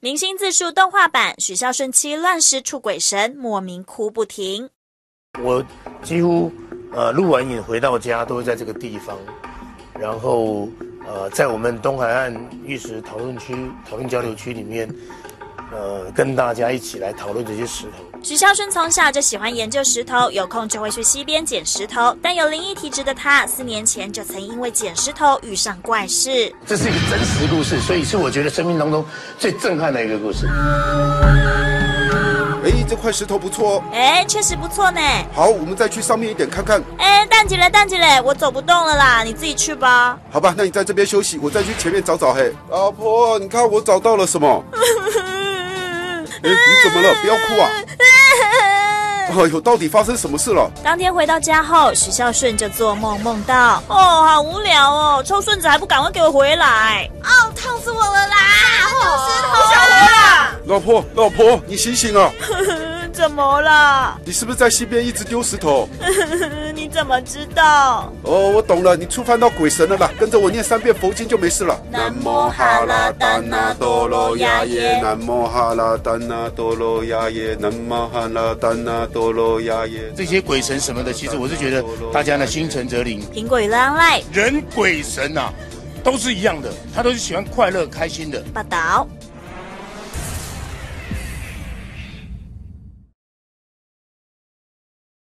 明星自述动画版，许孝顺妻乱世出鬼神，莫名哭不停。我几乎呃录完影回到家都会在这个地方，然后呃在我们东海岸玉石讨论区、讨论交流区里面，呃跟大家一起来讨论这些石头。许孝顺从小就喜欢研究石头，有空就会去溪边捡石头。但有灵异体质的他，四年前就曾因为捡石头遇上怪事。这是一个真实故事，所以是我觉得生命当中最震撼的一个故事。哎，这块石头不错哦。哎，确实不错呢。好，我们再去上面一点看看。哎，蛋姐嘞，蛋姐嘞，我走不动了啦，你自己去吧。好吧，那你在这边休息，我再去前面找找。嘿，老婆，你看我找到了什么？哎，你怎么了？不要哭啊！哎呦，到底发生什么事了？当天回到家后，许孝顺就做梦，梦到哦，好无聊哦，臭顺子还不赶快给我回来！哦，烫死我了啦！好石头啊！老婆，老婆，你醒醒啊！怎么了？你是不是在溪边一直丢石头？你怎么知道？哦，我懂了，你触犯到鬼神了啦！跟着我念三遍佛经就没事了。南无哈拉达那多罗亚耶，南无哈拉达那多罗亚耶，南无哈拉达那多罗亚耶。这些鬼神什么的，其实我是觉得大家呢心诚则灵。苹果与狼赖人鬼神呐，都是一样的，他都是喜欢快乐开心的。报道。